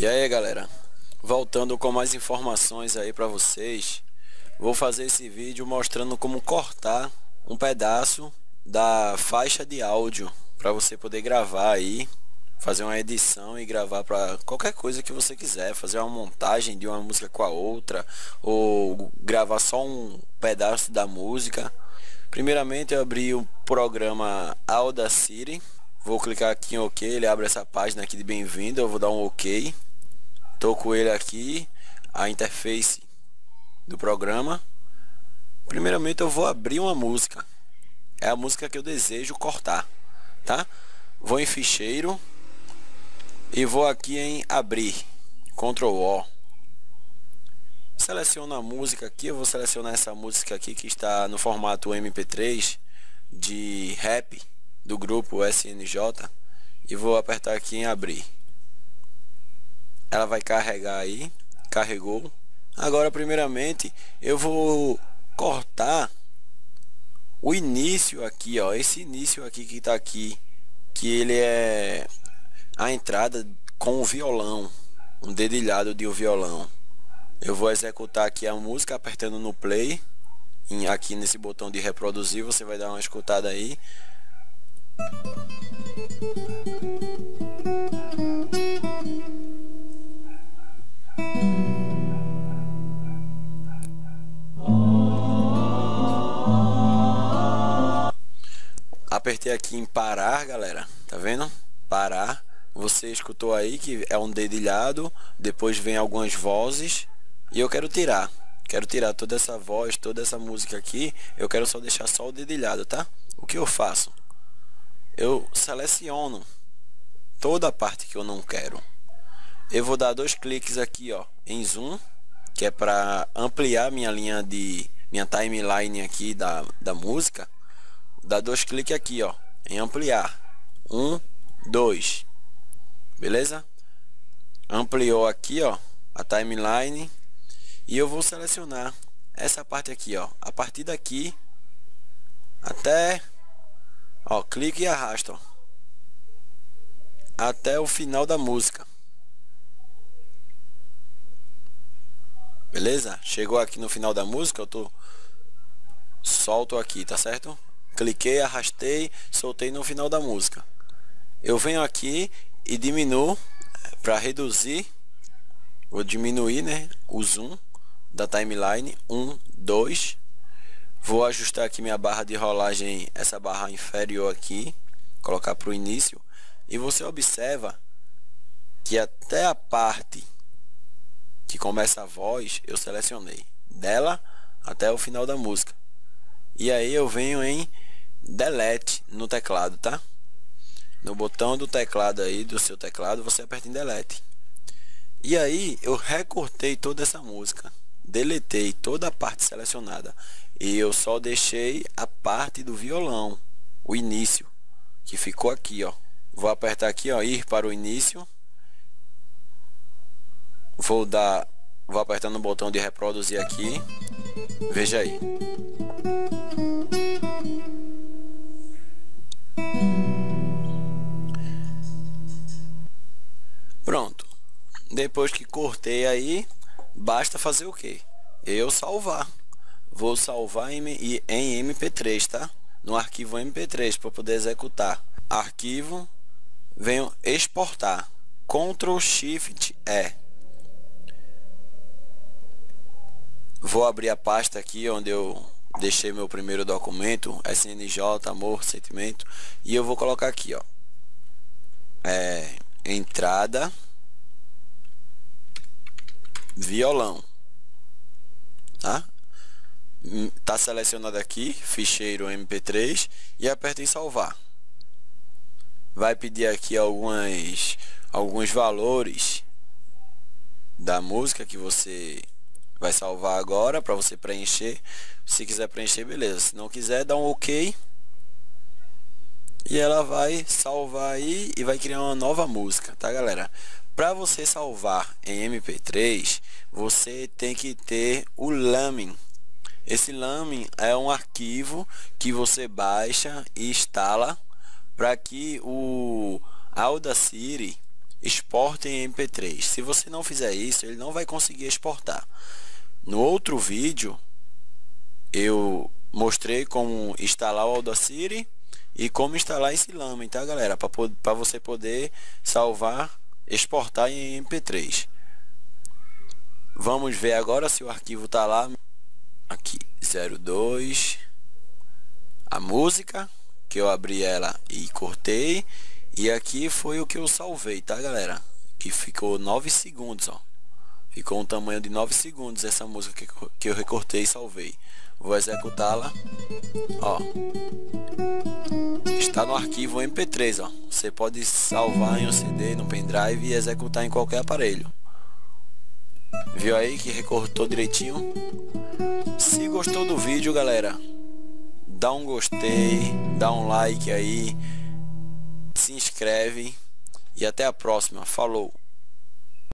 E aí galera, voltando com mais informações aí para vocês, vou fazer esse vídeo mostrando como cortar um pedaço da faixa de áudio para você poder gravar aí, fazer uma edição e gravar para qualquer coisa que você quiser, fazer uma montagem de uma música com a outra ou gravar só um pedaço da música. Primeiramente eu abri o programa Audacity Vou clicar aqui em OK, ele abre essa página aqui de bem-vindo, eu vou dar um OK. Tô com ele aqui, a interface do programa. Primeiramente eu vou abrir uma música. É a música que eu desejo cortar, tá? Vou em ficheiro e vou aqui em abrir. Ctrl O. Seleciono a música aqui, eu vou selecionar essa música aqui que está no formato MP3 de rap do grupo SNJ e vou apertar aqui em abrir. Ela vai carregar aí, carregou. Agora primeiramente eu vou cortar o início aqui, ó, esse início aqui que tá aqui, que ele é a entrada com o violão, um dedilhado de um violão. Eu vou executar aqui a música apertando no play, aqui nesse botão de reproduzir, você vai dar uma escutada aí. Apertei aqui em parar, galera. Tá vendo? Parar. Você escutou aí que é um dedilhado, depois vem algumas vozes e eu quero tirar. Quero tirar toda essa voz, toda essa música aqui. Eu quero só deixar só o dedilhado, tá? O que eu faço? eu seleciono toda a parte que eu não quero. Eu vou dar dois cliques aqui, ó, em zoom, que é para ampliar minha linha de minha timeline aqui da, da música. Dá dois cliques aqui, ó, em ampliar. Um, dois. Beleza? Ampliou aqui, ó, a timeline e eu vou selecionar essa parte aqui, ó. A partir daqui até Ó, clique e arrasta, ó. Até o final da música. Beleza? Chegou aqui no final da música, eu tô solto aqui, tá certo? Cliquei, arrastei, soltei no final da música. Eu venho aqui e diminuo para reduzir. Vou diminuir, né, o zoom da timeline 1 2 Vou ajustar aqui minha barra de rolagem, essa barra inferior aqui, colocar para o início. E você observa que até a parte que começa a voz, eu selecionei. Dela até o final da música. E aí eu venho em delete no teclado, tá? No botão do teclado aí, do seu teclado, você aperta em delete. E aí eu recortei toda essa música. Deletei toda a parte selecionada e eu só deixei a parte do violão, o início, que ficou aqui, ó. Vou apertar aqui, ó, ir para o início. Vou dar, vou apertando o botão de reproduzir aqui. Veja aí. Pronto. Depois que cortei aí, basta fazer o que? Eu salvar vou salvar em, em MP3, tá? No arquivo MP3 para poder executar. Arquivo, venho exportar. Ctrl Shift E. Vou abrir a pasta aqui onde eu deixei meu primeiro documento, SNJ, amor, sentimento, e eu vou colocar aqui, ó. É, entrada violão. Tá? Está selecionado aqui, ficheiro MP3 e aperta em salvar. Vai pedir aqui algumas, alguns valores da música que você vai salvar agora para você preencher. Se quiser preencher, beleza. Se não quiser, dá um OK. E ela vai salvar aí e vai criar uma nova música, tá galera? Para você salvar em MP3, você tem que ter o Lamin esse LAMIN é um arquivo que você baixa e instala para que o Audacity exporte em MP3. Se você não fizer isso, ele não vai conseguir exportar. No outro vídeo, eu mostrei como instalar o Audacity e como instalar esse Lama, tá galera? Para você poder salvar, exportar em MP3. Vamos ver agora se o arquivo tá lá. Aqui, 02. A música, que eu abri ela e cortei. E aqui foi o que eu salvei, tá galera? Que ficou 9 segundos, ó. Ficou um tamanho de 9 segundos essa música que, eu recortei e salvei. Vou executá-la. Ó. Está no arquivo MP3, ó. Você pode salvar em um CD, no pendrive e executar em qualquer aparelho. Viu aí que recortou direitinho? Se gostou do vídeo, galera, dá um gostei, dá um like aí, se inscreve e até a próxima. Falou!